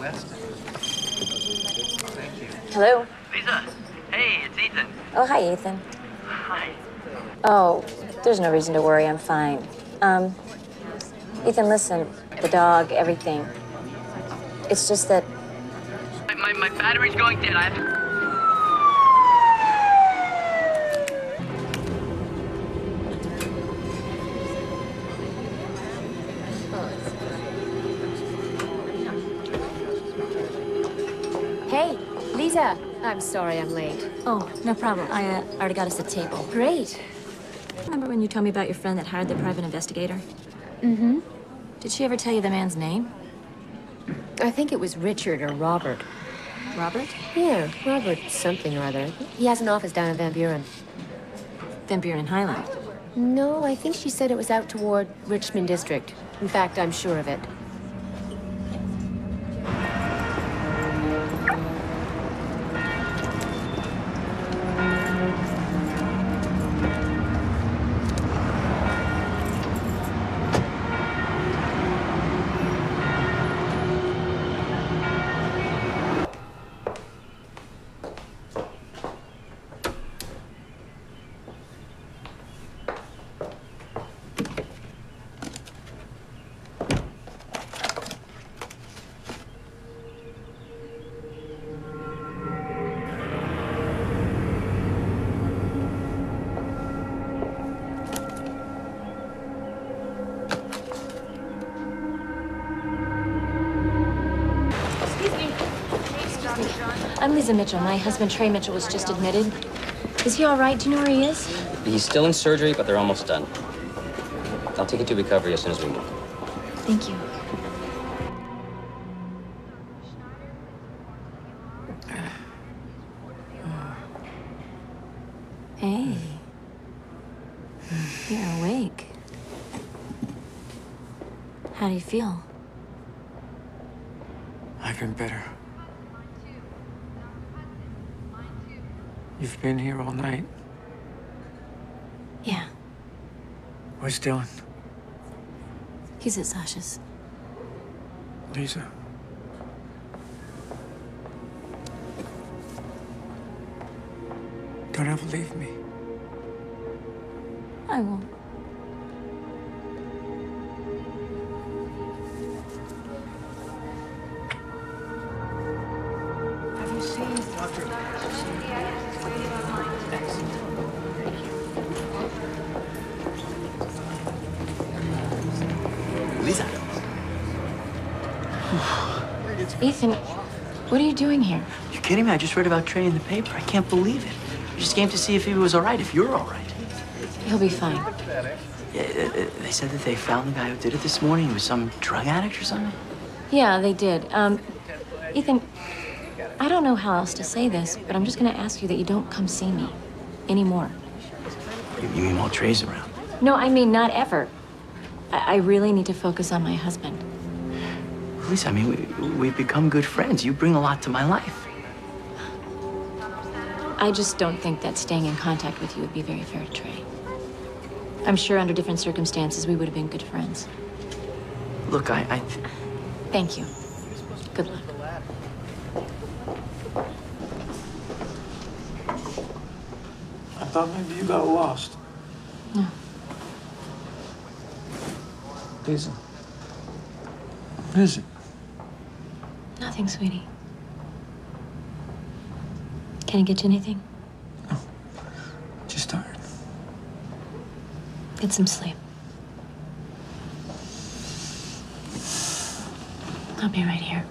West. Thank you. Hello. Lisa, hey, it's Ethan. Oh, hi, Ethan. Hi. Oh, there's no reason to worry. I'm fine. Um, Ethan, listen. The dog, everything. It's just that My, my, my battery's going dead. I have Hey, Lisa. I'm sorry I'm late. Oh, no problem. I uh, already got us a table. Great. Remember when you told me about your friend that hired the private investigator? Mm-hmm. Did she ever tell you the man's name? I think it was Richard or Robert. Robert? Yeah, Robert something or other. He has an office down in Van Buren. Van Buren Highland. No, I think she said it was out toward Richmond District. In fact, I'm sure of it. I'm Lisa Mitchell. My husband, Trey Mitchell, was just admitted. Is he all right? Do you know where he is? He's still in surgery, but they're almost done. I'll take you to recovery as soon as we move. Thank you. Hey. You're awake. How do you feel? I've been better. You've been here all night. Yeah. Where's Dylan? He's at Sasha's. Lisa. Don't ever leave me. I won't. Have you seen Dr. Lisa. Ethan, what are you doing here? You're kidding me? I just read about Trey in the paper. I can't believe it. I just came to see if he was all right, if you're all right. He'll be fine. Yeah, uh, uh, they said that they found the guy who did it this morning. He was some drug addict or something. Yeah, they did. Um, Ethan, I don't know how else to say this, but I'm just gonna ask you that you don't come see me anymore. You, you mean while Trey's around? No, I mean not ever. I, I really need to focus on my husband. Lisa, I mean, we, we've become good friends. You bring a lot to my life. I just don't think that staying in contact with you would be very fair to Trey. I'm sure under different circumstances we would have been good friends. Look, I, I th- Thank you. Good luck. I thought maybe you got lost. No. Lisa. What is it? Nothing, sweetie. Can I get you anything? No. Just tired. Get some sleep. I'll be right here.